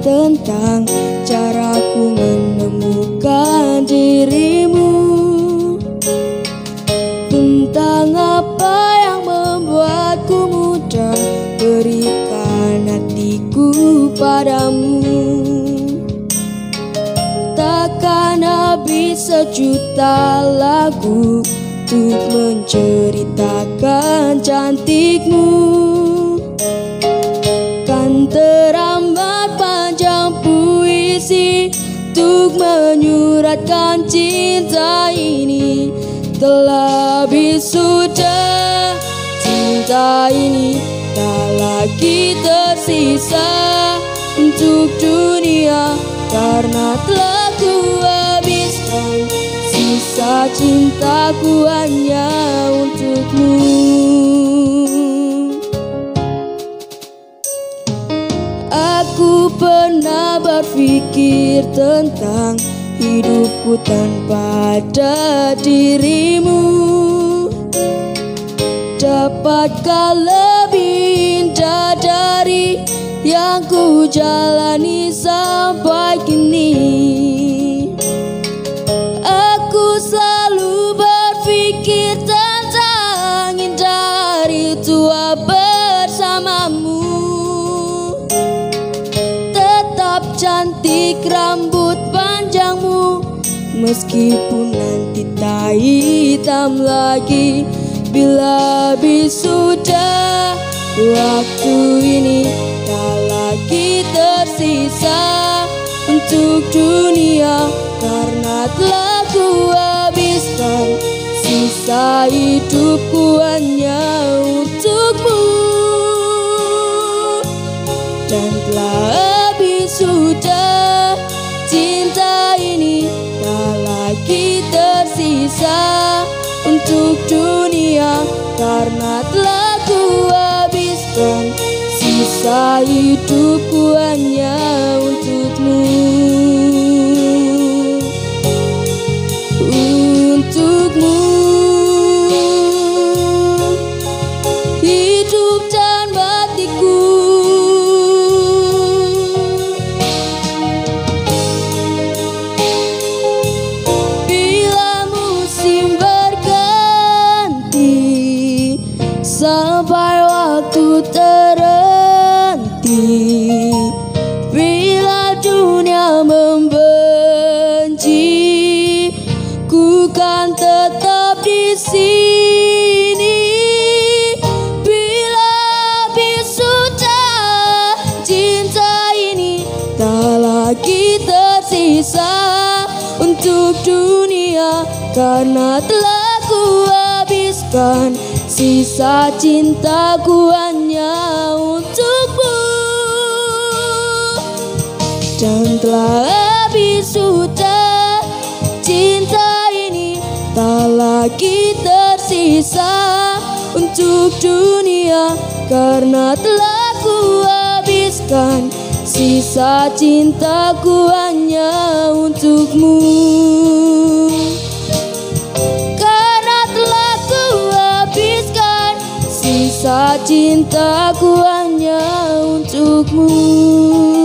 tentang caraku menemukan dirimu. Tentang apa yang membuatku mudah berikan hatiku padamu. Takkan habis sejuta lagu Untuk menceritakan cantikmu menyuratkan cinta ini Telah sudah Cinta ini tak lagi tersisa Untuk dunia Karena telah ku habiskan Sisa cintaku hanya untukmu. Aku pernah berpikir tentang hidupku tanpa ada dirimu. Dapatkah lebih indah dari yang ku jalani sampai kini? Aku selalu berpikir tentang indah tua bersamamu. Tetap cantik rambut Meskipun nanti tak hitam lagi Bila habis sudah Waktu ini tak lagi tersisa Untuk dunia. Karena telah ku habiskan Sisa hidupku hanya Untuk dunia Karena telah ku habiskan Sisa hidupku hanya untukmu. Untukmu. Hidup kan tetap di sini. Bila sudah cinta ini Tak lagi tersisa untuk dunia Karena telah ku habiskan Sisa cintaku hanya untukmu. Dan telah habis sudah lagi tersisa Untuk dunia Karena telah ku habiskan Sisa cintaku hanya untukmu. Karena telah ku habiskan Sisa cintaku hanya untukmu